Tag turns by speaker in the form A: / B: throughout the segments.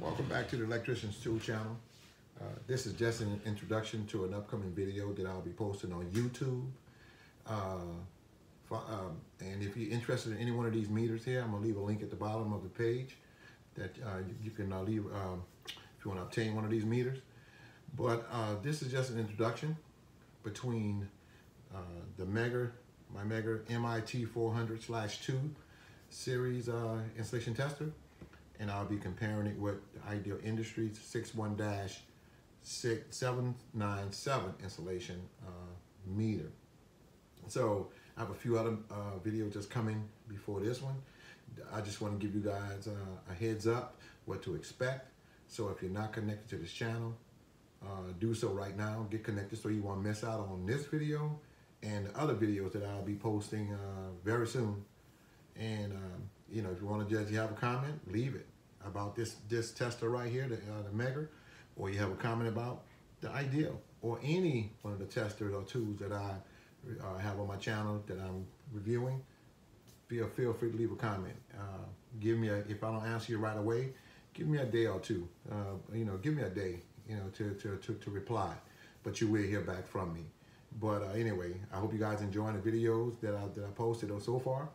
A: Welcome back to the Electrician's Tool channel. Uh, this is just an introduction to an upcoming video that I'll be posting on YouTube. Uh, for, um, and if you're interested in any one of these meters here, I'm gonna leave a link at the bottom of the page that uh, you, you, can uh, leave um, if you wanna obtain one of these meters. But uh, this is just an introduction between uh, the Megger, my Megger MIT 400 slash 2 series installation tester and I'll be comparing it with the Ideal Industries 61-797 installation uh, meter. So I have a few other uh, videos just coming before this one. I just want to give you guys uh, a heads up what to expect. So if you're not connected to this channel, uh, do so right now. Get connected so you won't miss out on this video and the other videos that I'll be posting uh, very soon. And um, you know, if you want to just you have a comment, leave it about this this tester right here, the, uh, the Megger, or you have a comment about the Ideal, or any one of the testers or tools that I uh, have on my channel that I'm reviewing, feel feel free to leave a comment. Uh, give me a if I don't answer you right away, give me a day or two. Uh, you know, give me a day, you know, to to to, to reply. But you will hear back from me. But uh, anyway, I hope you guys enjoying the videos that I that I posted so far,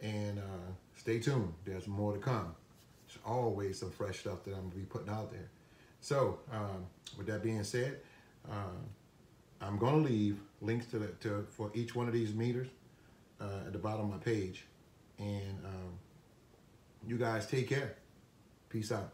A: and uh, stay tuned. There's more to come. There's always some fresh stuff that I'm gonna be putting out there. So um, with that being said, uh, I'm gonna leave links to, the, to for each one of these meters uh, at the bottom of my page. And um, you guys take care. Peace out.